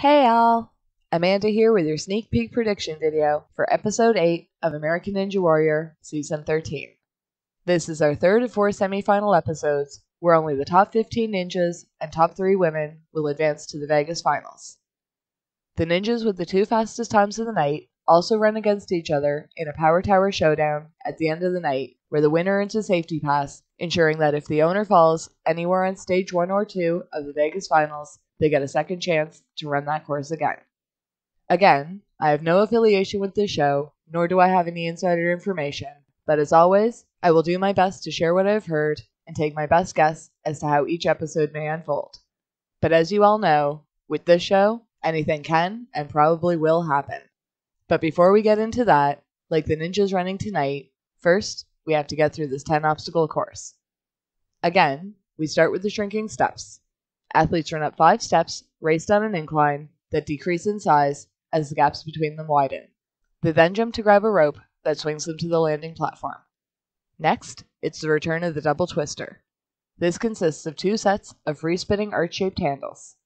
Hey y'all! Amanda here with your sneak peek prediction video for episode 8 of American Ninja Warrior season 13. This is our third of four semi-final episodes where only the top 15 ninjas and top 3 women will advance to the Vegas finals. The ninjas with the two fastest times of the night also run against each other in a power tower showdown at the end of the night where the winner earns a safety pass, ensuring that if the owner falls anywhere on stage 1 or 2 of the Vegas finals, they get a second chance to run that course again. Again, I have no affiliation with this show, nor do I have any insider information, but as always, I will do my best to share what I've heard and take my best guess as to how each episode may unfold. But as you all know, with this show, anything can and probably will happen. But before we get into that, like the ninjas running tonight, first we have to get through this 10 obstacle course. Again, we start with the shrinking steps. Athletes run up five steps, race down an incline that decrease in size as the gaps between them widen. They then jump to grab a rope that swings them to the landing platform. Next, it's the return of the double twister. This consists of two sets of free spinning arch shaped handles.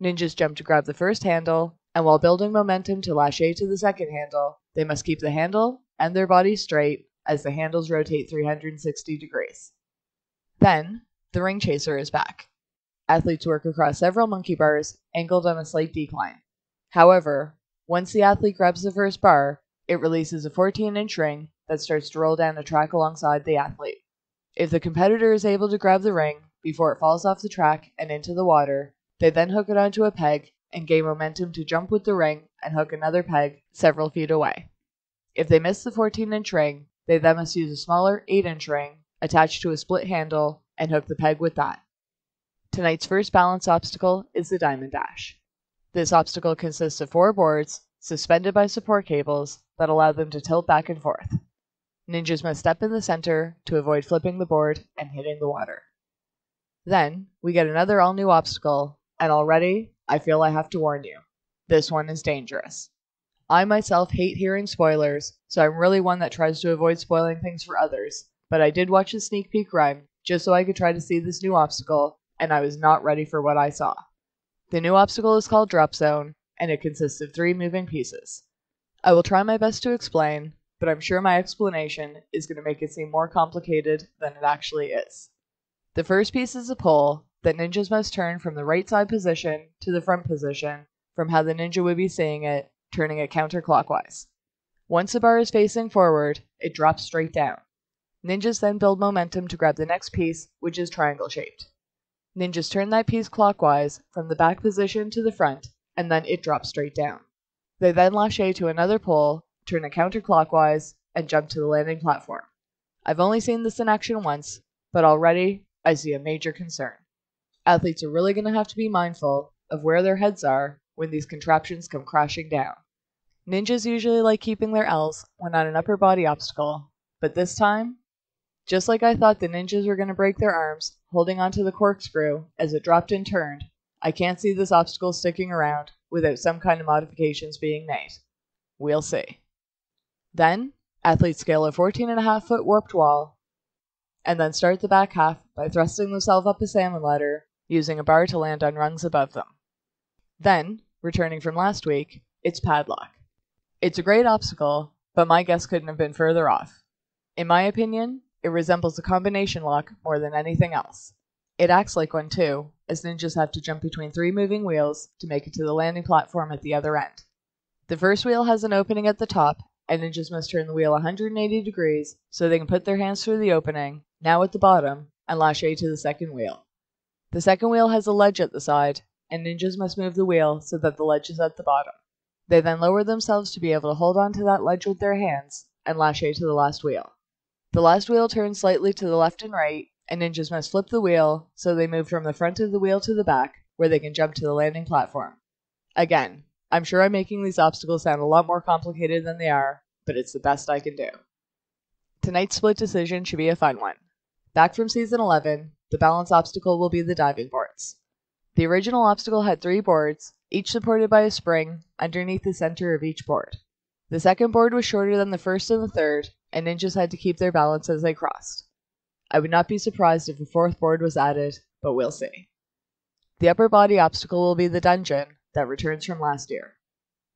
Ninjas jump to grab the first handle, and while building momentum to lash to the second handle, they must keep the handle and their body straight as the handles rotate 360 degrees. Then, the ring chaser is back. Athletes work across several monkey bars angled on a slight decline. However, once the athlete grabs the first bar, it releases a 14 inch ring that starts to roll down a track alongside the athlete. If the competitor is able to grab the ring before it falls off the track and into the water, they then hook it onto a peg and gain momentum to jump with the ring and hook another peg several feet away. If they miss the 14 inch ring, they then must use a smaller 8 inch ring attached to a split handle and hook the peg with that. Tonight's first balance obstacle is the Diamond Dash. This obstacle consists of four boards suspended by support cables that allow them to tilt back and forth. Ninjas must step in the center to avoid flipping the board and hitting the water. Then we get another all new obstacle, and already I feel I have to warn you. This one is dangerous. I myself hate hearing spoilers, so I'm really one that tries to avoid spoiling things for others, but I did watch a sneak peek run just so I could try to see this new obstacle, and I was not ready for what I saw. The new obstacle is called Drop Zone, and it consists of three moving pieces. I will try my best to explain, but I'm sure my explanation is going to make it seem more complicated than it actually is. The first piece is a pole that ninjas must turn from the right side position to the front position from how the ninja would be seeing it turning it counterclockwise. Once the bar is facing forward, it drops straight down. Ninjas then build momentum to grab the next piece, which is triangle shaped. Ninjas turn that piece clockwise from the back position to the front, and then it drops straight down. They then lash to another pole, turn it counterclockwise, and jump to the landing platform. I've only seen this in action once, but already I see a major concern. Athletes are really going to have to be mindful of where their heads are when these contraptions come crashing down. Ninjas usually like keeping their L's when on an upper body obstacle, but this time, just like I thought the ninjas were going to break their arms holding onto the corkscrew as it dropped and turned, I can't see this obstacle sticking around without some kind of modifications being made. We'll see. Then, athletes scale a 14 and a half foot warped wall, and then start the back half by thrusting themselves up a salmon ladder using a bar to land on rungs above them. Then, returning from last week, it's Padlock. It's a great obstacle, but my guess couldn't have been further off. In my opinion, it resembles a combination lock more than anything else. It acts like one too, as ninjas have to jump between three moving wheels to make it to the landing platform at the other end. The first wheel has an opening at the top, and ninjas must turn the wheel 180 degrees so they can put their hands through the opening, now at the bottom, and lash to the second wheel. The second wheel has a ledge at the side, and ninjas must move the wheel so that the ledge is at the bottom. They then lower themselves to be able to hold on to that ledge with their hands and lash to the last wheel. The last wheel turns slightly to the left and right, and ninjas must flip the wheel so they move from the front of the wheel to the back, where they can jump to the landing platform. Again, I'm sure I'm making these obstacles sound a lot more complicated than they are, but it's the best I can do. Tonight's split decision should be a fun one. Back from season 11, the balance obstacle will be the diving boards. The original obstacle had three boards, each supported by a spring, underneath the center of each board. The second board was shorter than the first and the third, and ninjas had to keep their balance as they crossed. I would not be surprised if a fourth board was added, but we'll see. The upper body obstacle will be the dungeon, that returns from last year.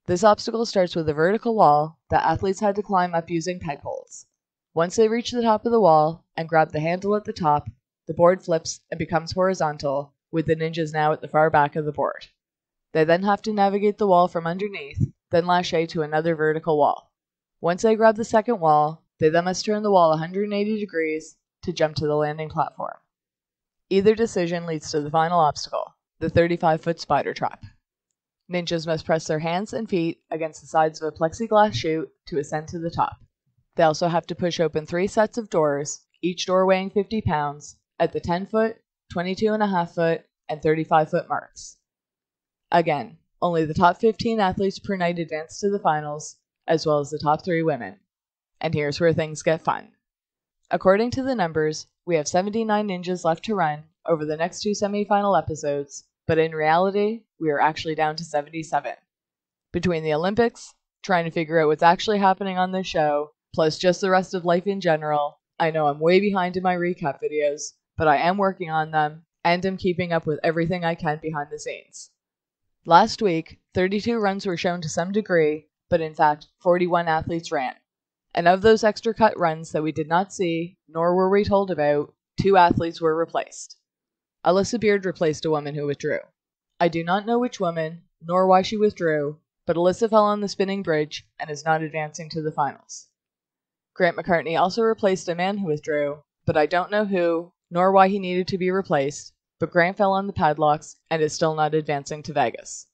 This obstacle starts with a vertical wall that athletes had to climb up using peg poles. Once they reach the top of the wall and grab the handle at the top, the board flips and becomes horizontal, with the ninjas now at the far back of the board. They then have to navigate the wall from underneath, then lache to another vertical wall. Once they grab the second wall, they then must turn the wall 180 degrees to jump to the landing platform. Either decision leads to the final obstacle, the 35 foot spider trap. Ninjas must press their hands and feet against the sides of a plexiglass chute to ascend to the top. They also have to push open three sets of doors, each door weighing 50 pounds, at the 10 foot, 22.5 foot, and 35 foot marks. Again, only the top 15 athletes per night advance to the finals, as well as the top three women. And here's where things get fun. According to the numbers, we have 79 ninjas left to run over the next two semifinal episodes, but in reality, we are actually down to 77. Between the Olympics, trying to figure out what's actually happening on this show, plus just the rest of life in general, I know I'm way behind in my recap videos, but I am working on them and am keeping up with everything I can behind the scenes. Last week, 32 runs were shown to some degree, but in fact, 41 athletes ran. And of those extra cut runs that we did not see, nor were we told about, two athletes were replaced. Alyssa Beard replaced a woman who withdrew. I do not know which woman, nor why she withdrew, but Alyssa fell on the spinning bridge and is not advancing to the finals. Grant McCartney also replaced a man who withdrew, but I don't know who, nor why he needed to be replaced, but Grant fell on the padlocks and is still not advancing to Vegas.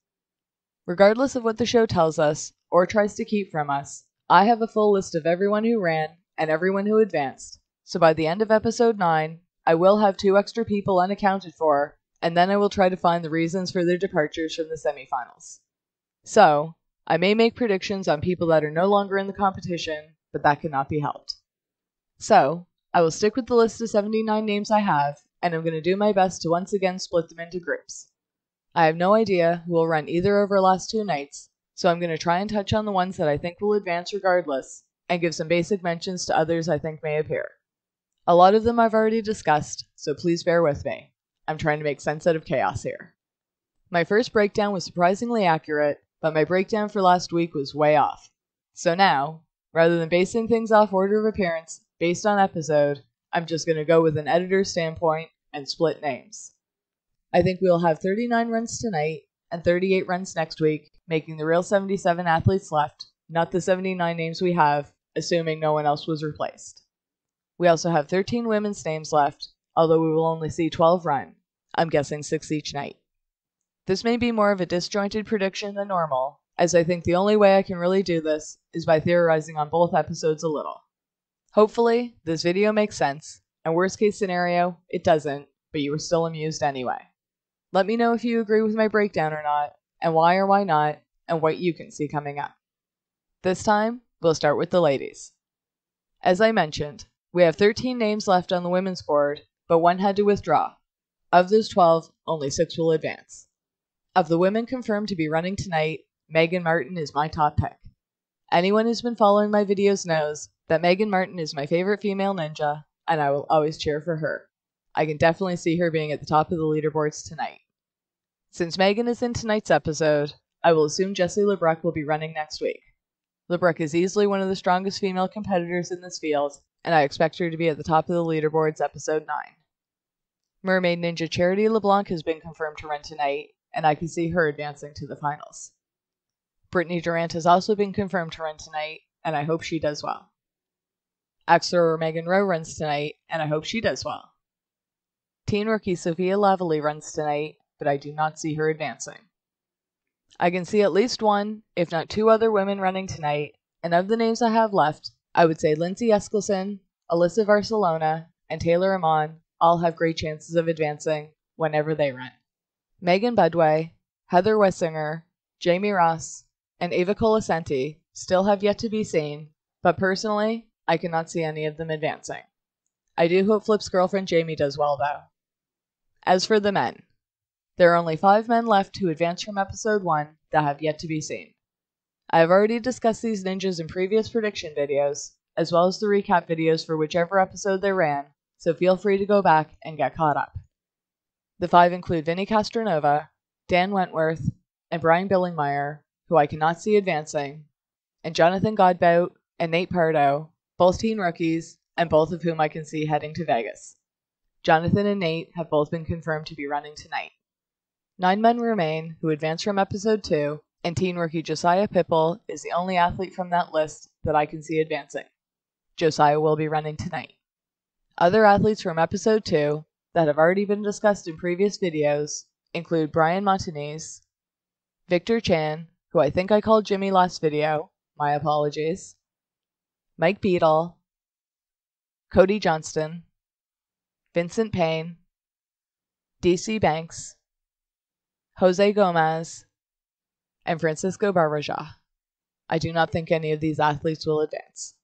Regardless of what the show tells us, or tries to keep from us, I have a full list of everyone who ran and everyone who advanced, so by the end of episode 9, I will have two extra people unaccounted for, and then I will try to find the reasons for their departures from the semifinals. So, I may make predictions on people that are no longer in the competition, but that cannot be helped. So, I will stick with the list of 79 names I have, and I'm going to do my best to once again split them into groups. I have no idea who will run either over the last two nights, so I'm going to try and touch on the ones that I think will advance regardless, and give some basic mentions to others I think may appear. A lot of them I've already discussed, so please bear with me. I'm trying to make sense out of chaos here. My first breakdown was surprisingly accurate, but my breakdown for last week was way off. So now, rather than basing things off order of appearance based on episode, I'm just going to go with an editor's standpoint and split names. I think we'll have 39 runs tonight and 38 runs next week, making the real 77 athletes left, not the 79 names we have, assuming no one else was replaced. We also have 13 women's names left, although we will only see 12 run. I'm guessing 6 each night. This may be more of a disjointed prediction than normal, as I think the only way I can really do this is by theorizing on both episodes a little. Hopefully, this video makes sense, and worst case scenario, it doesn't, but you were still amused anyway. Let me know if you agree with my breakdown or not, and why or why not, and what you can see coming up. This time, we'll start with the ladies. As I mentioned, we have 13 names left on the women's board, but one had to withdraw. Of those 12, only 6 will advance. Of the women confirmed to be running tonight, Megan Martin is my top pick. Anyone who's been following my videos knows that Megan Martin is my favorite female ninja, and I will always cheer for her. I can definitely see her being at the top of the leaderboards tonight. Since Megan is in tonight's episode, I will assume Jesse Labreck will be running next week. LeBruck is easily one of the strongest female competitors in this field, and I expect her to be at the top of the leaderboards episode 9. Mermaid Ninja Charity LeBlanc has been confirmed to run tonight, and I can see her advancing to the finals. Brittany Durant has also been confirmed to run tonight, and I hope she does well. Axler Megan Rowe runs tonight, and I hope she does well. Teen rookie Sophia Lavalley runs tonight, but I do not see her advancing. I can see at least one, if not two other women running tonight, and of the names I have left, I would say Lindsay Eskildsen, Alyssa Barcelona, and Taylor Amann all have great chances of advancing whenever they run. Megan Budway, Heather Wessinger, Jamie Ross, and Ava Colasenti still have yet to be seen, but personally, I cannot see any of them advancing. I do hope Flip's girlfriend Jamie does well, though. As for the men, there are only five men left who advance from episode 1 that have yet to be seen. I have already discussed these ninjas in previous prediction videos, as well as the recap videos for whichever episode they ran, so feel free to go back and get caught up. The five include Vinny Castranova, Dan Wentworth, and Brian Billingmeyer, who I cannot see advancing, and Jonathan Godbout and Nate Pardo, both teen rookies, and both of whom I can see heading to Vegas. Jonathan and Nate have both been confirmed to be running tonight. Nine men remain who advance from episode 2, and teen rookie Josiah Pippel is the only athlete from that list that I can see advancing. Josiah will be running tonight. Other athletes from episode 2 that have already been discussed in previous videos include Brian Montanese, Victor Chan, who I think I called Jimmy last video, my apologies, Mike Beadle, Cody Johnston, Vincent Payne, DC Banks, Jose Gomez, and Francisco Barbaja. I do not think any of these athletes will advance.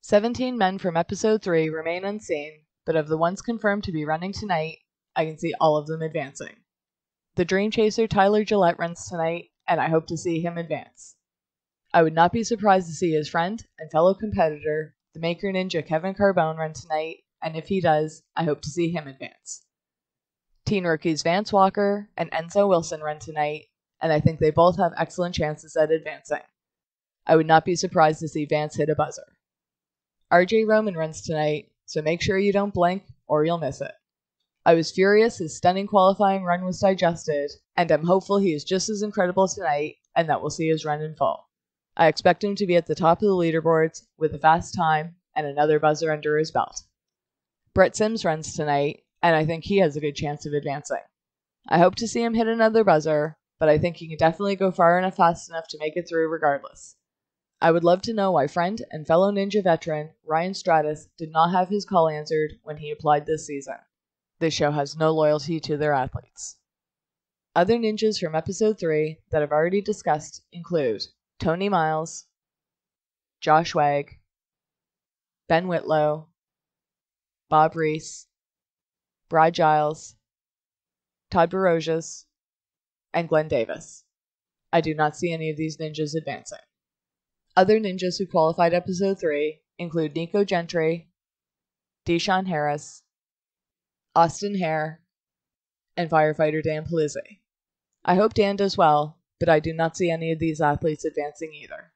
17 men from episode 3 remain unseen, but of the ones confirmed to be running tonight, I can see all of them advancing. The Dream Chaser Tyler Gillett runs tonight, and I hope to see him advance. I would not be surprised to see his friend and fellow competitor, the Maker Ninja Kevin Carbone, run tonight, and if he does, I hope to see him advance. Teen rookies Vance Walker and Enzo Wilson run tonight, and I think they both have excellent chances at advancing. I would not be surprised to see Vance hit a buzzer. RJ Roman runs tonight, so make sure you don't blink or you'll miss it. I was furious his stunning qualifying run was digested, and I'm hopeful he is just as incredible tonight and that we'll see his run in full. I expect him to be at the top of the leaderboards with a fast time and another buzzer under his belt. Brett Sims runs tonight, and I think he has a good chance of advancing. I hope to see him hit another buzzer, but I think he can definitely go far enough fast enough to make it through regardless. I would love to know why friend and fellow Ninja veteran Ryan Stratis did not have his call answered when he applied this season. This show has no loyalty to their athletes. Other ninjas from episode 3 that I've already discussed include Tony Miles, Josh Wag, Ben Whitlow, Bob Reese, Brad Giles, Todd Barojas, and Glenn Davis. I do not see any of these ninjas advancing. Other ninjas who qualified episode 3 include Nico Gentry, Deshaun Harris, Austin Hare, and firefighter Dan Polizzi. I hope Dan does well, but I do not see any of these athletes advancing either.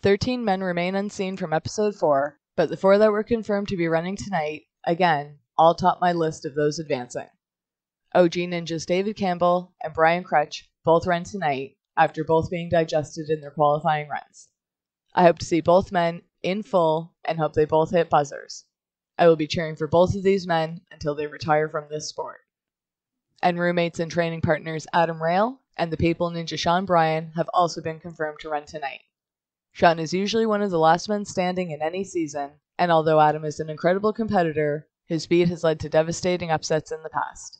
13 men remain unseen from episode 4, but the four that were confirmed to be running tonight, again, all top my list of those advancing. OG Ninjas David Campbell and Brian Kretsch both run tonight, after both being digested in their qualifying runs. I hope to see both men in full and hope they both hit buzzers. I will be cheering for both of these men until they retire from this sport. And roommates and training partners Adam Rayl and the Papal Ninja Sean Bryan have also been confirmed to run tonight. Sean is usually one of the last men standing in any season, and although Adam is an incredible competitor, his speed has led to devastating upsets in the past.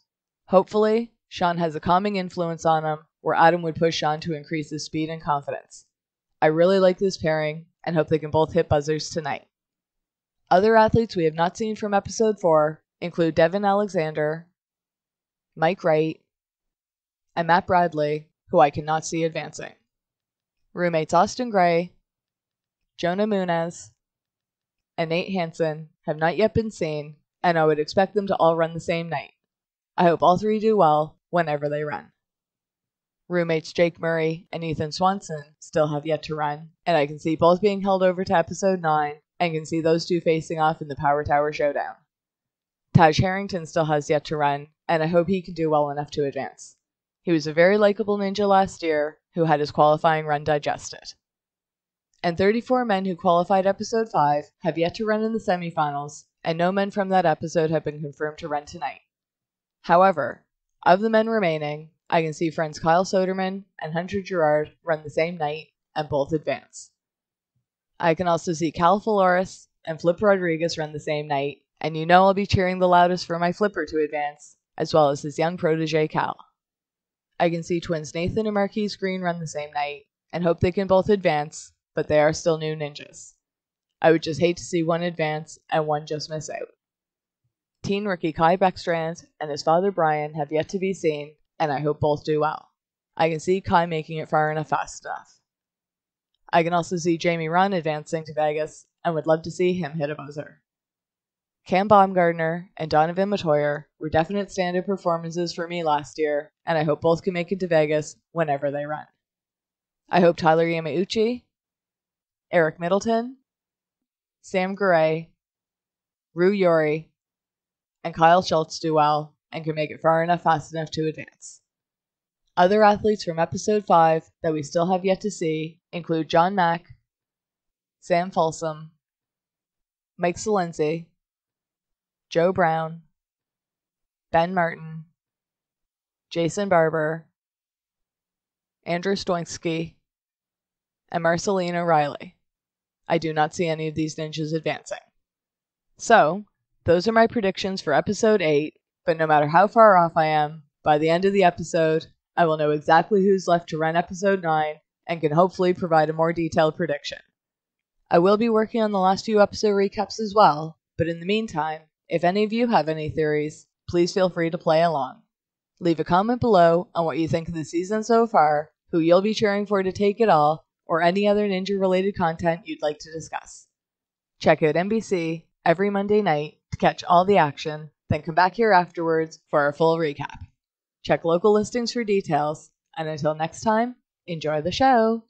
Hopefully, Sean has a calming influence on him where Adam would push Sean to increase his speed and confidence. I really like this pairing and hope they can both hit buzzers tonight. Other athletes we have not seen from episode 4 include Devin Alexander, Mike Wright, and Matt Bradley, who I cannot see advancing. Roommates Austin Gray, Jonah Munez, and Nate Hansen have not yet been seen, and I would expect them to all run the same night. I hope all three do well whenever they run. Roommates Jake Murray and Ethan Swanson still have yet to run, and I can see both being held over to episode 9 and can see those two facing off in the Power Tower Showdown. Taj Harrington still has yet to run, and I hope he can do well enough to advance. He was a very likable ninja last year who had his qualifying run digested. And 34 men who qualified episode 5 have yet to run in the semifinals, and no men from that episode have been confirmed to run tonight. However, of the men remaining, I can see friends Kyle Soderman and Hunter Guerard run the same night and both advance. I can also see Cal Flores and Flip Rodriguez run the same night, and you know I'll be cheering the loudest for my Flipper to advance, as well as his young protege Cal. I can see twins Nathan and Marquise Green run the same night, and hope they can both advance, but they are still new ninjas. I would just hate to see one advance and one just miss out. Teen rookie Kai Beckstrand and his father Brian have yet to be seen, and I hope both do well. I can see Kai making it far enough fast enough. I can also see Jamie Rahn advancing to Vegas and would love to see him hit a buzzer. Cam Baumgartner and Donovan Metoyer were definite standout performances for me last year, and I hope both can make it to Vegas whenever they run. I hope Tyler Yamauchi, Eric Middleton, Sam Garay, Rue Yori, and Kyle Schultz do well and can make it far enough fast enough to advance. Other athletes from episode 5 that we still have yet to see include John Mack, Sam Folsom, Mike Salenzi, Joe Brown, Ben Martin, Jason Barber, Andrew Stoinski, and Marcelina Riley. I do not see any of these ninjas advancing. So, those are my predictions for episode 8, but no matter how far off I am, by the end of the episode, I will know exactly who's left to run episode 9 and can hopefully provide a more detailed prediction. I will be working on the last few episode recaps as well, but in the meantime, if any of you have any theories, please feel free to play along. Leave a comment below on what you think of the season so far, who you'll be cheering for to take it all, or any other ninja related content you'd like to discuss. Check out NBC every Monday night to catch all the action, then come back here afterwards for our full recap. Check local listings for details, and until next time, enjoy the show!